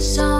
song.